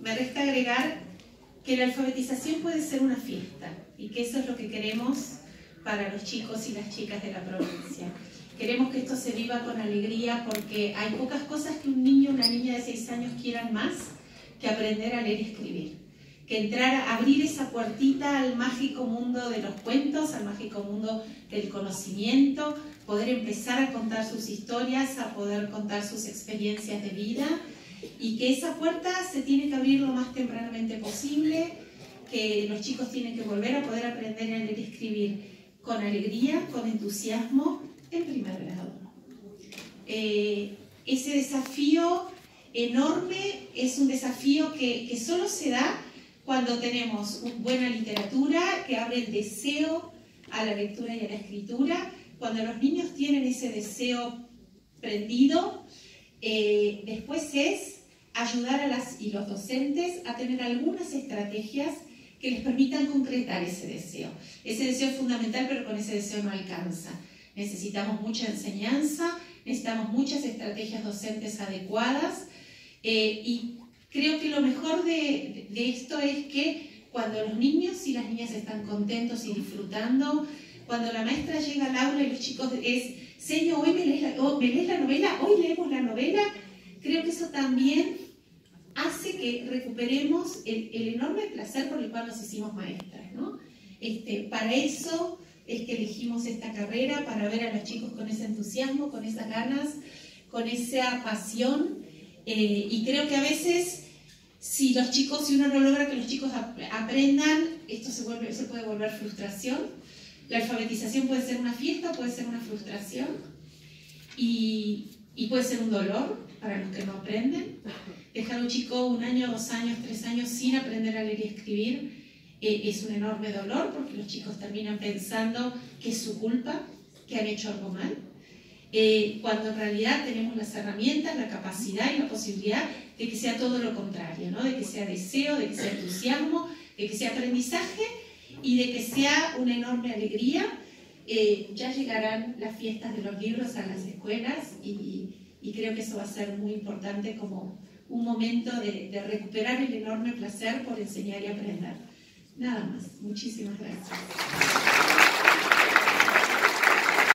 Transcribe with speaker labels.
Speaker 1: me resta agregar que la alfabetización puede ser una fiesta y que eso es lo que queremos para los chicos y las chicas de la provincia. Queremos que esto se viva con alegría porque hay pocas cosas que un niño o una niña de 6 años quieran más que aprender a leer y escribir. Que entrar, a abrir esa puertita al mágico mundo de los cuentos, al mágico mundo del conocimiento, poder empezar a contar sus historias, a poder contar sus experiencias de vida y que esa puerta se tiene que abrir lo más tempranamente posible, que los chicos tienen que volver a poder aprender a leer y escribir con alegría, con entusiasmo, en primer grado. Eh, ese desafío enorme es un desafío que, que solo se da cuando tenemos buena literatura que abre el deseo a la lectura y a la escritura, cuando los niños tienen ese deseo prendido, eh, después es ayudar a las y los docentes a tener algunas estrategias que les permitan concretar ese deseo. Ese deseo es fundamental, pero con ese deseo no alcanza. Necesitamos mucha enseñanza, necesitamos muchas estrategias docentes adecuadas eh, y creo que lo mejor de, de, esto es que cuando los niños y las niñas están contentos y disfrutando, cuando la maestra llega al aula y los chicos es, señor, hoy me lees la, oh, ¿me lees la novela, hoy leemos la novela, creo que eso también hace que recuperemos el, enorme placer por el cual nos hicimos maestras. ¿no? Este, para eso es que elegimos esta carrera, para ver a los chicos con ese entusiasmo, con esas ganas, con esa pasión. Eh, y creo que a veces, si los chicos, si uno no logra que los chicos ap aprendan, esto se puede volver frustración. La alfabetización puede ser una fiesta, puede ser una frustración. Y, puede ser un dolor para los que no aprenden. Dejar a un chico un año, dos años, tres años sin aprender a leer y escribir eh, es un enorme dolor porque los chicos terminan pensando que es su culpa, que han hecho algo mal, eh, cuando en realidad tenemos las herramientas, la capacidad y la posibilidad de que sea todo lo contrario, ¿no? de que sea deseo, de que sea entusiasmo, de que sea aprendizaje y de que sea una enorme alegría. Eh, ya llegarán las fiestas de los libros a las escuelas y, y, creo que eso va a ser muy importante como un momento de, de recuperar el enorme placer por enseñar y aprender. Nada más. Muchísimas gracias.